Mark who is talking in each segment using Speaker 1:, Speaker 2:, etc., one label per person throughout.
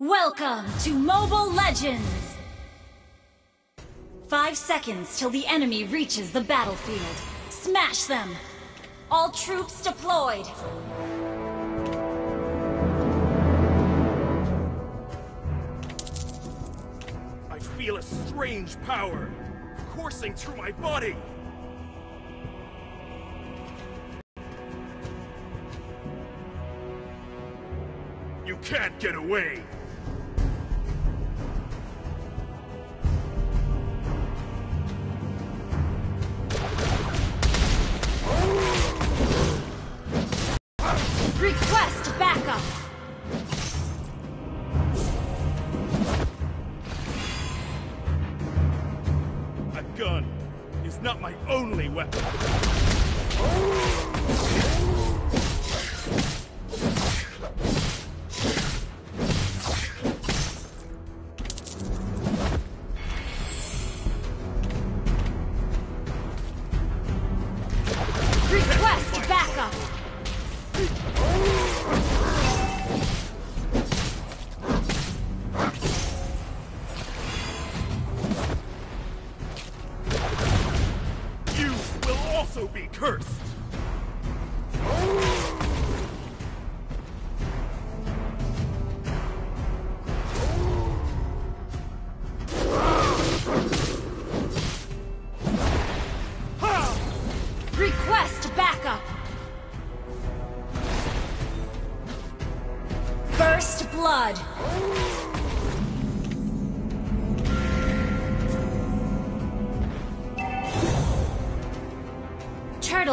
Speaker 1: Welcome to Mobile Legends! Five seconds till the enemy reaches the battlefield. Smash them! All troops deployed!
Speaker 2: I feel a strange power coursing through my body. You can't get away.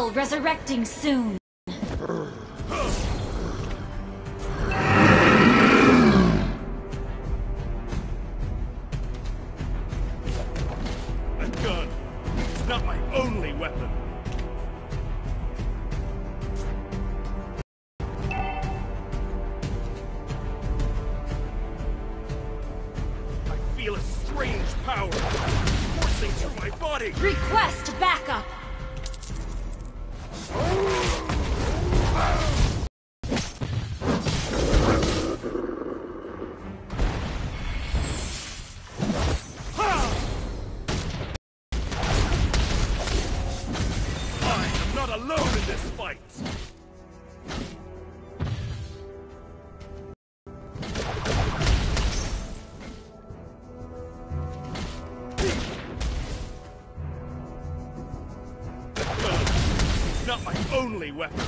Speaker 1: Turtle resurrecting soon.
Speaker 2: A gun is not my only weapon. I feel a strange power coursing through my body.
Speaker 1: Request backup!
Speaker 2: Fight. Not my only weapon.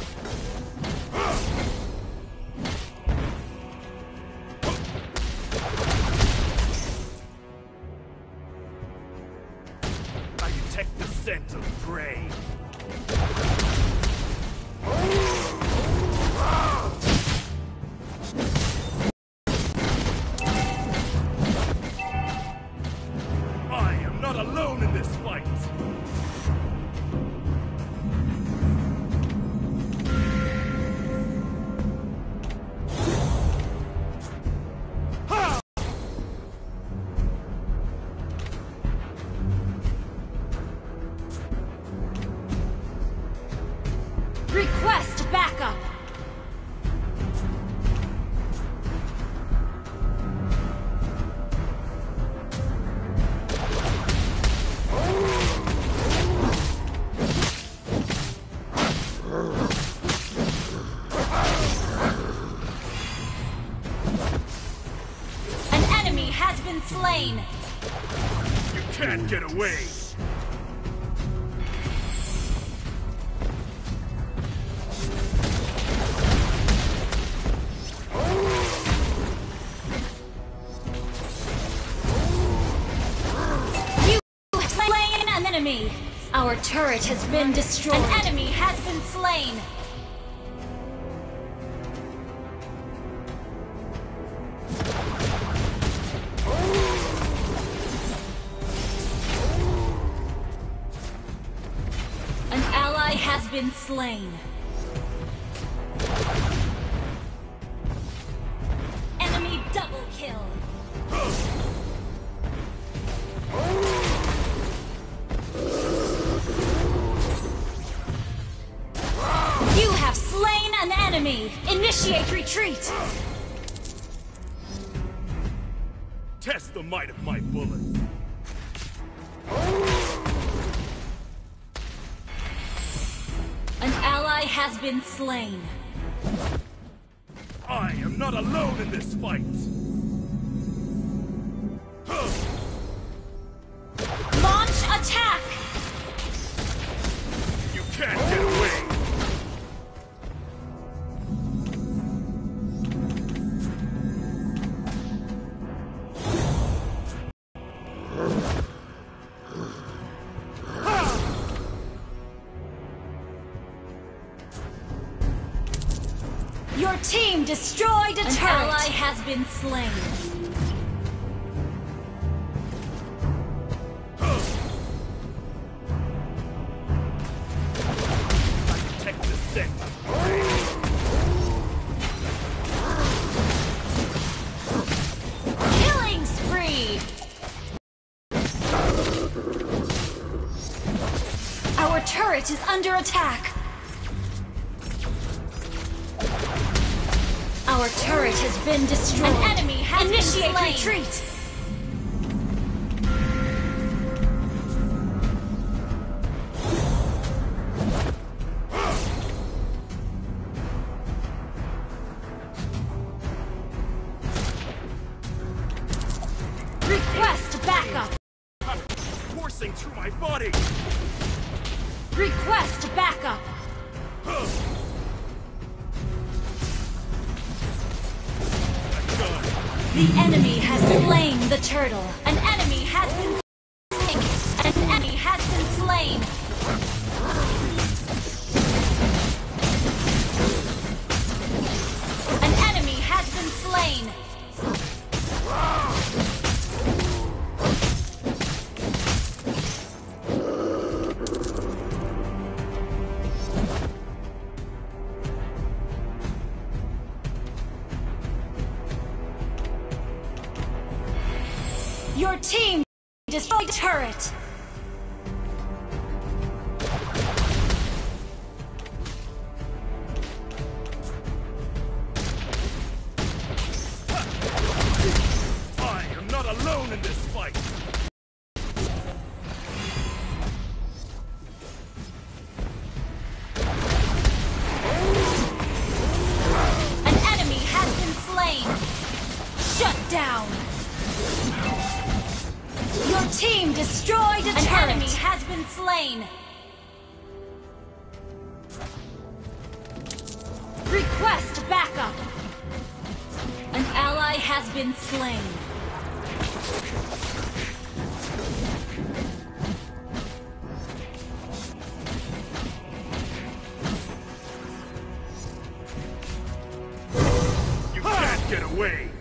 Speaker 2: Alone in this fight.
Speaker 1: Request backup! Slain!
Speaker 2: You can't get away.
Speaker 1: You have slain an enemy! Our turret has been destroyed. An enemy has been slain! Been slain. Enemy double kill. You have slain an enemy! Initiate retreat!
Speaker 2: Test the might of my bullets.
Speaker 1: Has been slain.
Speaker 2: I am not alone in this fight!
Speaker 1: Launch attack!
Speaker 2: You can't
Speaker 1: team destroyed a
Speaker 3: An
Speaker 1: turret!
Speaker 3: ally
Speaker 1: has been slain.
Speaker 2: I detect the scent of prey.
Speaker 1: Killing spree! Our turret is under attack. Been destroyed.
Speaker 3: An enemy has been
Speaker 1: Initiate
Speaker 3: slain.
Speaker 1: retreat. The enemy has slain the turtle.
Speaker 3: An enemy has been
Speaker 1: Your team destroyed a
Speaker 3: An
Speaker 1: turret.
Speaker 3: enemy has been slain.
Speaker 1: Request backup. An ally has been slain.
Speaker 2: You can't get away!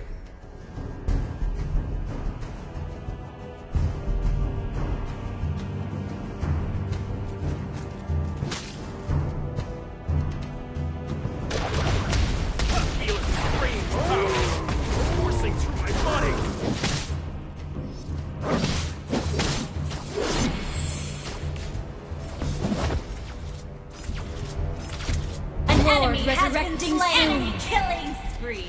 Speaker 3: Killing spree.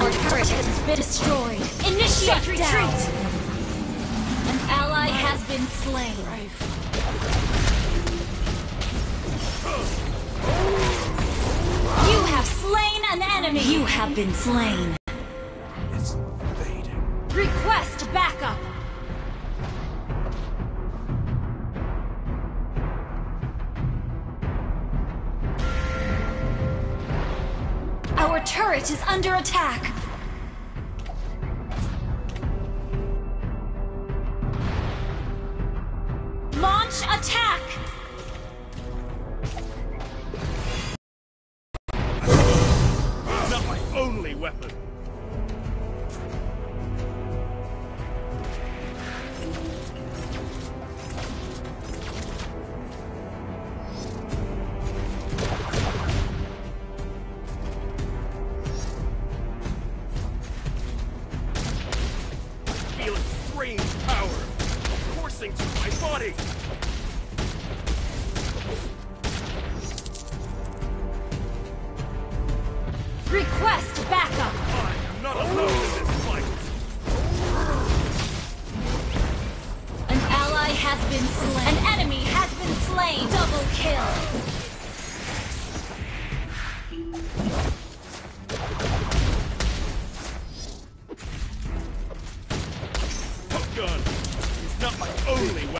Speaker 1: Our turret has been destroyed.
Speaker 3: Initiate
Speaker 1: Shut
Speaker 3: retreat.
Speaker 1: down. An ally has been slain.
Speaker 3: You have slain an enemy.
Speaker 1: You have been slain.
Speaker 2: It's fading.
Speaker 1: Request turret is under attack.
Speaker 3: Launch attack.
Speaker 2: Request backup! I am not alone in this fight! An ally
Speaker 1: has been slain. An enemy has been slain. Double kill. Gun not my only weapon.